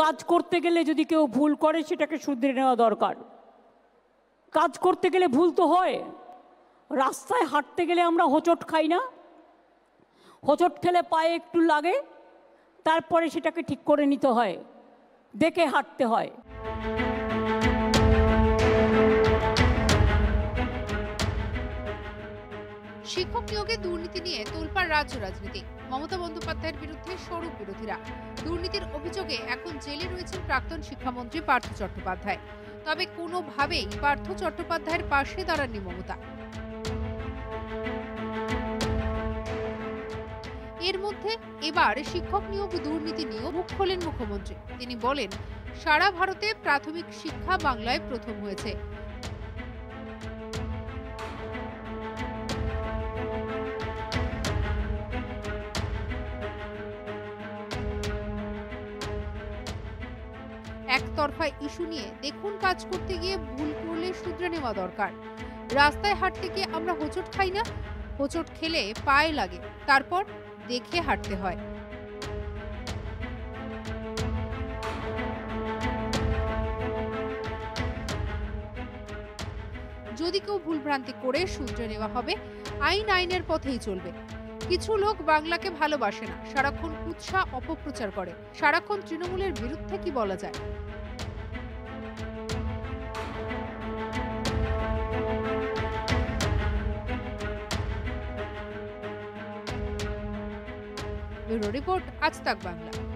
কাজ করতে গেলে যদি কেউ ভুল করে, সেটাকে শুধরে নেওয়া দরকার। কাজ করতে গেলে ভুল তো হয়। রাস্তায় হাঁটতে গেলে আমরা হোঁচট খাই না। হোঁচট খেলে পায়ে একটু লাগে, তারপরে সেটাকে ঠিক করে নিতে হয়। দেখে হাঁটতে হয়। শিক্ষক নিয়োগে দুর্নীতি নিয়ে তোলপাড় রাজ্য রাজনীতি। মমতা বন্দ্যোপাধ্যায়ের বিরুদ্ধে স্বরূপ বিরোধীরা। দুর্নীতির অভিযোগে এখন জেলে রয়েছেন প্রাক্তন শিক্ষামন্ত্রী পার্থ চট্টোপাধ্যায়। তবে কোনোভাবেই পার্থ চট্টোপাধ্যায়ের পাশে দাঁড়াননি মমতা। এর মধ্যে এবার শিক্ষক নিয়োগ দুর্নীতি নিয়েও মুখ খোলেন মুখ্যমন্ত্রী। তিনি বলেন, সারা ভারতে প্রাথমিক শিক্ষা বাংলায় প্রথম হয়েছে। একতরফা ইস্যু নিয়ে দেখুন কাজ করতে গিয়ে ভুল করলে শুধরে নেওয়া দরকার। রাস্তায় হাঁটতে গিয়ে আমরা হোঁচট খাই না, হোঁচট খেলে পায়ে লাগে, তারপর দেখে হাঁটতে হয়। যদি কেউ ভুলভ্রান্তি করে শুধরে নেওয়া হবে, আইন আইনের পথেই চলবে। কিছু লোক বাংলাকে ভালোবাসে না, সারাক্ষণ কুৎসা অপপ্রচার করে। সারাক্ষণ তৃণমূলের বিরুদ্ধে কি বলা যায়? ब्यूरो रिपोर्ट आज तक बांग्ला